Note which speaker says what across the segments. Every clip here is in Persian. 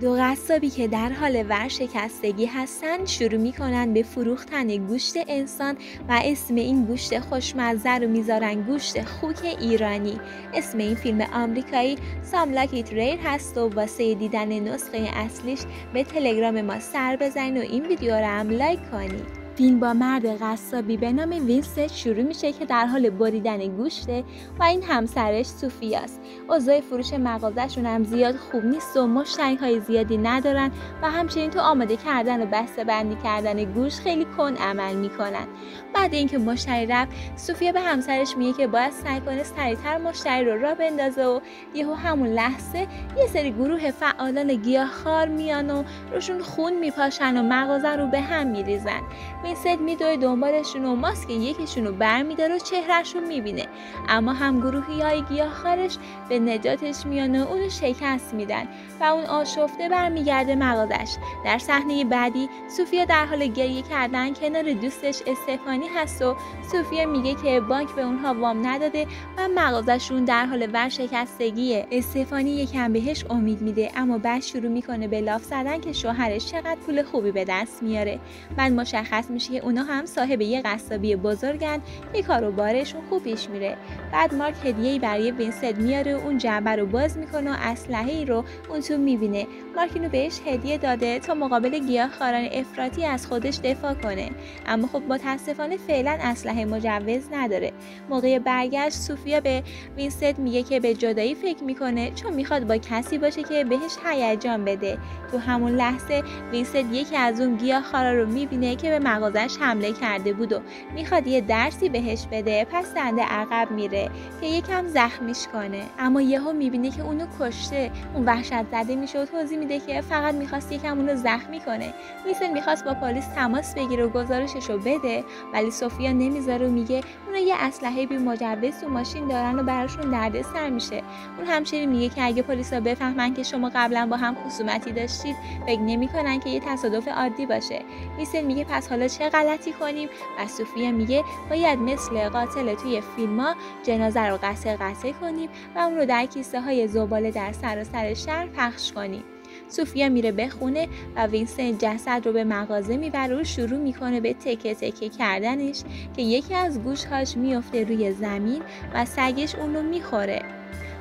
Speaker 1: دو قصابی که در حال ورشکستگی هستند شروع می‌کنن به فروختن گوشت انسان و اسم این گوشت خوشمزه رو می‌ذارن گوشت خوک ایرانی. اسم این فیلم آمریکایی Some Like It Rare هست و واسه دیدن نسخه اصلیش به تلگرام ما سر بزنین و این ویدیو رو هم لایک کنید فیلم با مرد قصابی به نام وینسنت شروع میشه که در حال بریدن گوشته و این همسرش سوفیاست. اوضاع فروش مغازهشون هم زیاد خوب نیست و مشتری های زیادی ندارن و همچنین تو آماده کردن و بسته بندی کردن گوشت خیلی کن عمل می‌کنن. بعد اینکه مشتری رفت سوفیا به همسرش میگه که باید سعی کنه سریعتر مشتری رو را بندازه و یهو همون لحظه یه سری گروه فعالان گیاهخوار میان و روشون خون میپاشن و مغازه رو به هم میریزن. وینست میدوه دنبالشون و ماسک یکیشون رو برمیداره و چهرهشون می‌بینه. اما هم گروهی های گیاهخوارش به نجاتش میان و اونو شکست میدن و اون آشفته برمیگرده مغازش. در صحنه بعدی سوفیا در حال گریه کردن کنار دوستش استفانی هست و سوفیا میگه که بانک به اونها وام نداده و مغازشون در حال ورشکستگیه استفانی یکم بهش امید میده اما بعد شروع می‌کنه به لاف زدن که شوهرش چقدر پول خوبی به دست میاره. بعد مشخص میشه که اونا هم صاحب یه قصابی بزرگن که کارو بارشون خوب پیش میره. بعد مارک هدیه برای وینسنت میاره و اون جعبه رو باز می‌کنه و اسلحه ای رو اون تو می‌بینه. مارک اینو بهش هدیه داده تا مقابل گیاهخواران افراطی از خودش دفاع کنه. اما خب متاسفانه فعلا اسلحه مجوز نداره. موقع برگشت سوفیا به وینسنت میگه که به جدایی فکر می‌کنه چون می‌خواد با کسی باشه که بهش هیجان بده. تو همون لحظه وینسنت یکی از اون گیاهخوارا رو می‌بینه که به مغازش حمله کرده بود و می‌خواد یه درسی بهش بده پس دنده عقب میره که یکم زخمیش کنه. اما یهو می‌بینه که اونو کشته. اون وحشت زده میشه و توضیح میده که فقط می‌خواست یکم اونو زخمی کنه. میسل می‌خواست با پلیس تماس بگیره و گزارشش رو بده ولی سوفیا نمی‌ذاره و میگه اونا یه اسلحه بی مجوز تو ماشین دارن و براشون دردسر میشه. اون همچنین میگه که اگه پلیسا بفهمن که شما قبلا با هم خصومتی داشتید فکر نمی‌کنن که یه تصادف عادی باشه. میسل میگه پس حالا چه غلطی کنیم؟ و سوفیا میگه باید مثل قاتل توی فیلم جنازه رو قصه قصه کنیم و اون رو در کیسه های زباله در سراسر شهر پخش کنیم. سوفیا میره به خونه و وینسنت جسد رو به مغازه می‌بره و شروع می‌کنه به تکه تکه کردنش که یکی از گوشهاش میفته روی زمین و سگش اون رو می‌خوره.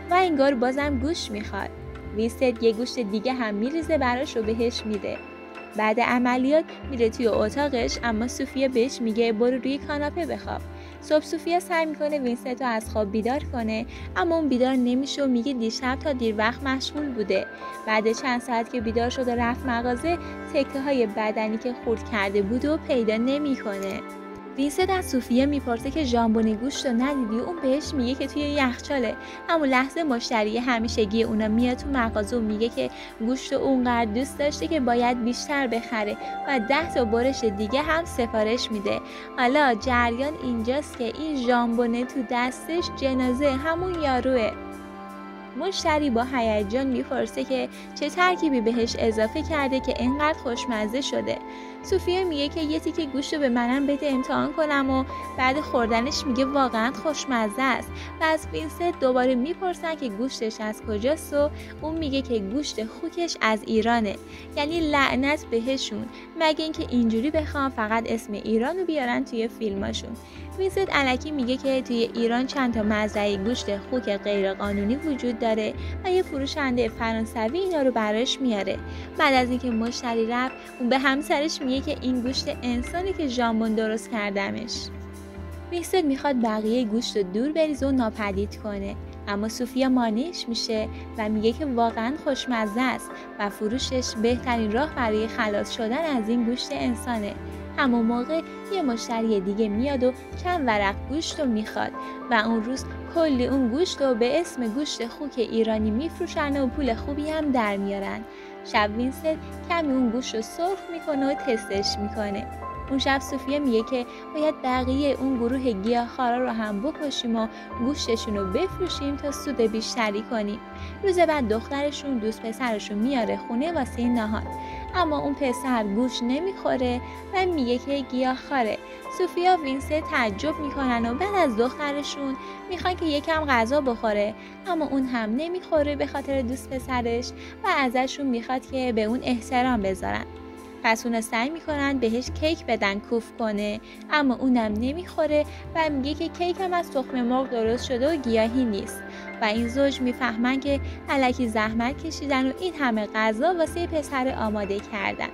Speaker 1: و انگار بازم گوش می‌خواد. وینسنت یه گوشت دیگه هم میریزه براش رو بهش میده. بعد عملیات میره توی اتاقش اما سوفیا بهش میگه برو روی کاناپه بخواب. صبح سوفیا سعی می‌کنه وینست رو از خواب بیدار کنه اما اون بیدار نمیشه و میگه دیشب تا دیر وقت مشغول بوده. بعد چند ساعت که بیدار شده رفت مغازه تکه های بدنی که خورد کرده بود و پیدا نمی‌کنه. وینست از سوفیا می‌پرسه که ژامبون گوشت رو ندیدی؟ اون بهش میگه که توی یخچاله. همون لحظه مشتری همیشگی اونا میاد تو مغازه و میگه که گوشت اونقدر دوست داشته که باید بیشتر بخره و ده تا برش دیگه هم سفارش میده. حالا جریان اینجاست که این ژامبونه تو دستش جنازه همون یاروه. مشتری با هیجان می‌پرسه که چه ترکیبی بهش اضافه کرده که اینقدر خوشمزه شده. سوفیا میگه که یه تیکه گوشت رو به منم بده امتحان کنم و بعد خوردنش میگه واقعا خوشمزه است. و از وینست دوباره می‌پرسن که گوشتش از کجاست و اون میگه که گوشت خوکش از ایرانه. یعنی لعنت بهشون. مگه اینکه اینجوری بخوام فقط اسم ایران رو بیارن توی فیلماشون. وینست الکی میگه که توی ایران چند تا مزرعه گوشت خوک غیرقانونی وجود داره و یه فروشنده فرانسوی اینا رو براش میاره. بعد از اینکه مشتری رفت اون به همسرش میگه که این گوشت انسانی که ژامبون درست کردمش. وینست می‌خواد بقیه گوشت رو دور بریزه و ناپدید کنه. اما سوفیا مانعش میشه و میگه که واقعا خوشمزه است و فروشش بهترین راه برای خلاص شدن از این گوشت انسانه. همون موقع یه مشتری دیگه میاد و چند ورق گوشت رو می‌خواد و اون روز کلی اون گوشت رو به اسم گوشت خوک ایرانی میفروشن و پول خوبی هم در میارن. شب وینست کمی اون گوشت رو سرخ می‌کنه و تستش می‌کنه. اون شب صوفیه میگه که باید بقیه اون گروه گیاهخوارا رو هم بکشیم و گوشتشون رو بفروشیم تا سود بیشتری کنیم. روز بعد دخترشون دوست پسرشون میاره خونه واسه نهار. اما اون پسر گوش نمی‌خوره و میگه که گیاهخواره سوفیا وینسه تعجب می‌کنن و بعد از دخترشون می‌خوان که یکم غذا بخوره. اما اون هم نمی‌خوره به خاطر دوست پسرش و ازشون می‌خواد که به اون احترام بذارن. پس اونا سعی می‌کنن بهش کیک بدن کوف کنه. اما اونم نمی‌خوره و میگه که کیک هم از تخم مرغ درست شده و گیاهی نیست. و این زوج می‌فهمن که علکی زحمت کشیدن و این همه غذا واسه پسر آماده کردن.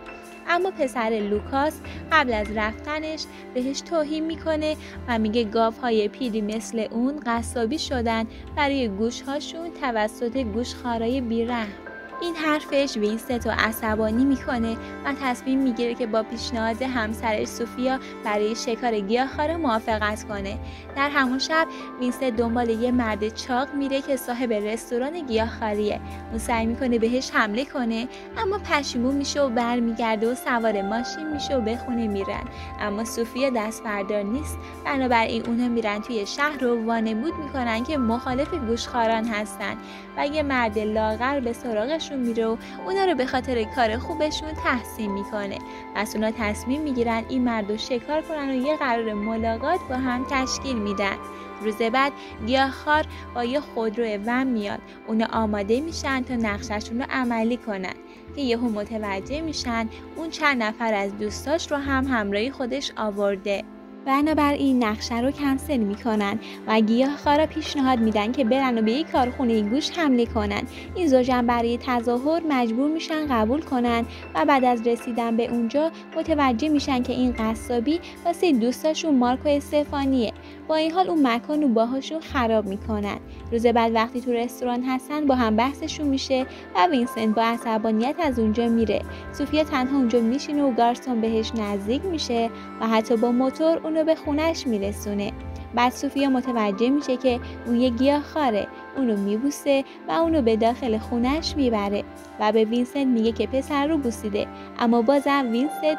Speaker 1: اما پسر لوکاس قبل از رفتنش بهش توهین می‌کنه و میگه گاوهای پیری مثل اون قصابی شدن برای گوشهاشون توسط گوشخارای بیرحم. این حرفش وینست رو عصبانی می‌کنه و تصمیم می‌گیره که با پیشنهاد همسرش سوفیا برای شکار گیاهخواره موافقت کنه. در همون شب وینست دنبال یه مرد چاق میره که صاحب رستوران گیاهخواریه. اون سعی می‌کنه بهش حمله کنه اما پشیمون میشه و برمیگرده و سوار ماشین میشه و به خونه میرن. اما سوفیا دست بردار نیست. بنابراین اونها میرن توی شهر رو وانمود می‌کنن که مخالف گوشت‌خواران هستن و یه مرد لاغر به سراغش میره و اونا رو به خاطر کار خوبشون تحسین می‌کنه. پس اونا تصمیم می‌گیرن این مرد رو شکار کنن و یه قرار ملاقات با هم تشکیل میدن. روز بعد گیاهخوار با یه خودرو ون میاد. اونا آماده میشن تا نقششون رو عملی کنن. که یهو متوجه میشن اون چند نفر از دوستاش رو هم همراهی خودش آورده. بنابراین نقشه رو کنسل می‌کنن و گیاهخوارا پیشنهاد میدن که برن و به یک کارخونه گوش حمله کنن. این زوجم برای تظاهر مجبور میشن قبول کنن و بعد از رسیدن به اونجا متوجه میشن که این قصابی واسه دوستاشون مارکو استفانیه. با این حال اون مکان رو باهاشون خراب می‌کنن. روز بعد وقتی تو رستوران هستن با هم بحثشون میشه و وینسنت با عصبانیت از اونجا میره. سوفیا تنها اونجا میشینه و گارسون بهش نزدیک میشه و حتی با موتور اونو به خونش میرسونه. بعد سوفیا متوجه میشه که اون یه گیاه‌خواره اونو میبوسه و اونو به داخل خونش می‌بره و به وینسنت میگه که پسر رو بوسیده. اما بازم وینسنت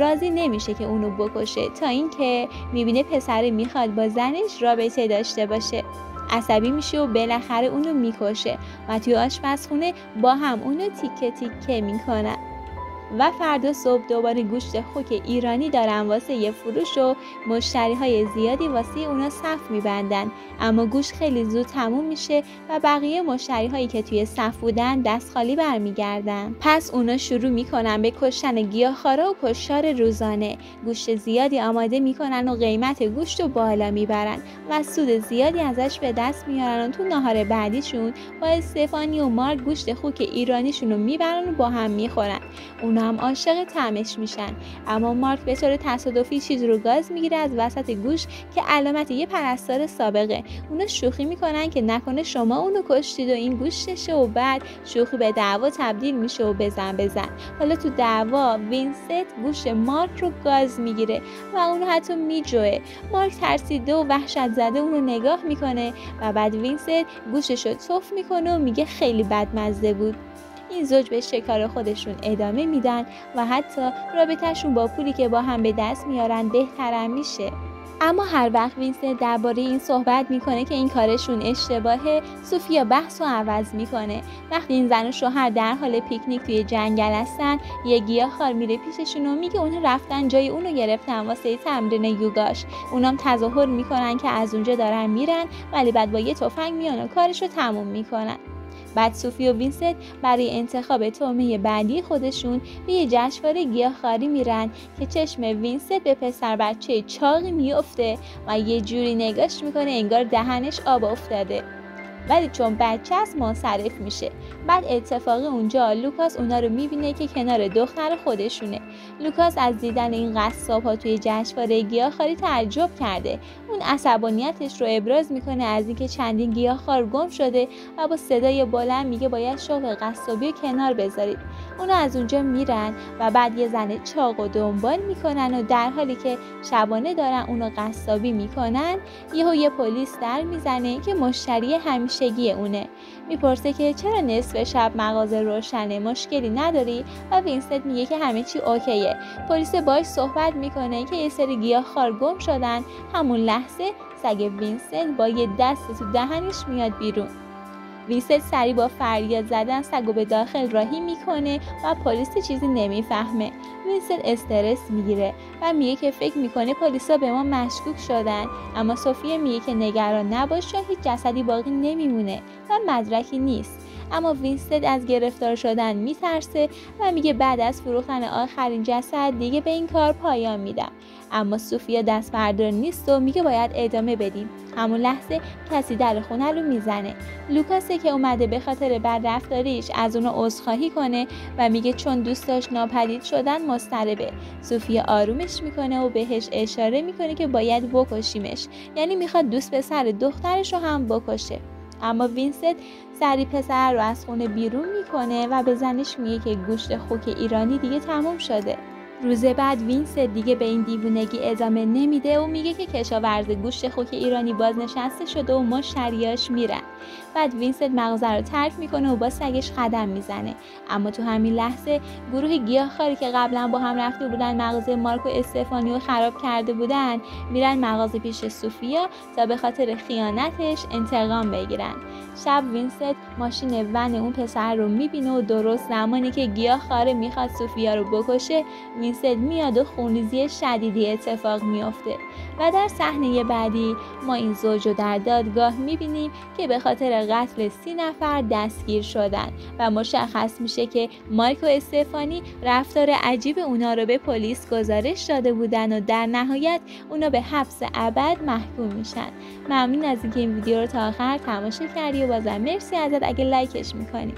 Speaker 1: راضی نمیشه که اونو بکشه تا اینکه می‌بینه پسر می‌خواد با زنش رابطه داشته باشه. عصبی میشه و بالاخره اونو می‌کشه و توی آشپزخونه با هم اونو تیکه تیکه می‌کنن. و فردا صبح دوباره گوشت خوک ایرانی دارن واسه یه فروش و مشتری های زیادی واسه اونا صف میبندن. اما گوشت خیلی زود تموم میشه و بقیه مشتری هایی که توی صف بودن دست خالی برمیگردن. پس اونا شروع می‌کنن به کشتن گیاهخوارا و کشتار روزانه. گوشت زیادی آماده می‌کنن و قیمت گوشت رو بالا می‌برن و سود زیادی ازش به دست میارن و تو ناهار بعدیشون با استفانی و مارک گوشت خوک ایرانیشون رو می‌برن و با هم می‌خورن. اونا هم عاشق طعمش میشن. اما مارک به طور تصادفی چیز رو گاز می‌گیره از وسط گوش که علامت یه پرستار سابقه. اونا شوخی می‌کنن که نکنه شما اونو کشتید و این گوشتشه و بعد شوخی به دعوا تبدیل میشه و بزن بزن حالا تو دعوا وینست گوش مارک رو گاز می‌گیره و اونو حتی میجوه. مارک ترسیده و وحشت زده اونو نگاه می‌کنه و بعد وینست گوشتش رو تف می‌کنه و میگه خیلی بدمزه بود. این زوج به شکار خودشون ادامه میدن و حتی رابطهشون با پولی که با هم به دست میارن بهترم میشه. اما هر وقت وینسنت درباره این صحبت می‌کنه که این کارشون اشتباهه سوفیا بحث و عوض می‌کنه. وقتی این زن و شوهر در حال پیکنیک توی جنگل هستن یه گیاه‌خوار میره پیششون و میگه اونها رفتن جای اونو گرفتن واسه تمرین یوگاش. اونام تظاهر می‌کنن که از اونجا دارن میرن ولی بعد با یه تفنگ میان و کارش رو تموم می‌کنن. بعد سوفی و وینست برای انتخاب طعمه بعدی خودشون به یه جشنواره گیاهخواری میرن که چشم وینست به پسر بچه چاقی میفته و یه جوری نگاش می‌کنه انگار دهنش آب افتاده. ولی چون بچه ازش منصرف میشه بعد اتفاقی اونجا لوکاس اونا رو می‌بینه که کنار دختر خودشونه. لوکاس از دیدن این قصاب ها توی جشنواره گیاهخواری تعجب کرده اون عصبانیتش رو ابراز می‌کنه از اینکه چندین گیاهخوار گم شده و با صدای بلند میگه باید شغل قصابی کنار بذارید. اونا از اونجا میرن و بعد یه زن چاق و دنبال می‌کنن و در حالی که شبانه دارن اونو قصابی می‌کنن یهو یه پلیس در می‌زنه که مشتری همیشگی اونه. می‌پرسه که چرا نصف شب مغازه روشنه مشکلی نداری؟ و وینست میگه که همه چی اوکیه. پلیس باهاش صحبت می‌کنه که یه سری گیاه‌خوار گم شدن همون لحظه سگ وینسنت با یه دست تو دهنش میاد بیرون. وینست سریع با فریاد زدن سگو به داخل راهی می‌کنه و پلیس چیزی نمی‌فهمه. وینست استرس می‌گیره و میگه که فکر می‌کنه پلیسا به ما مشکوک شدن اما سوفیا میگه که نگران نباش چون هیچ جسدی باقی نمیمونه و مدرکی نیست. اما وینستد از گرفتار شدن میترسه و میگه بعد از فروختن آخرین جسد دیگه به این کار پایان میدم. اما سوفیا دست بردار نیست و میگه باید ادامه بدیم. همون لحظه کسی در خونه رو می‌زنه. لوکاسه که اومده به خاطر بد رفتاریش از اونو عذرخواهی کنه و میگه چون دوستاش ناپدید شدن مستربه سوفیا آرومش می‌کنه و بهش اشاره می‌کنه که باید بکشیمش. یعنی می‌خواد دوست پسر دخترش رو هم بکشه. اما وینست سریع پسر رو از خونه بیرون می‌کنه و به زنش میگه که گوشت خوک ایرانی دیگه تموم شده. روز بعد وینس دیگه به این دیوونگی ادامه نمیده و میگه که کشاورز گوشت خوک ایرانی بازنشسته شده و مشتریاش میرن. بعد وینست مغازه رو ترک می‌کنه و با سگش قدم می‌زنه. اما تو همین لحظه گروه گیاهخواری که قبلا با هم رفته بودن مغازه مارکو استفانی رو خراب کرده بودن میرن مغازه پیش سوفیا تا به خاطر خیانتش انتقام بگیرن. شب وینست ماشین ون اون پسر رو می‌بینه و درست زمانی که گیاهخواره می‌خواد سوفیا رو بکشه وینست میاد و خونریزی شدیدی اتفاق میافته. و در صحنه بعدی ما این زوج رو در دادگاه می‌بینیم که به خاطر قتل سی نفر دستگیر شدن و مشخص میشه که مایک و استفانی رفتار عجیب اونا رو به پلیس گزارش داده بودن و در نهایت اونا به حبس ابد محکوم میشن. ممنون از اینکه این ویدیو رو تا آخر تماشا کردی و بازم مرسی ازت اگه لایکش می‌کنی.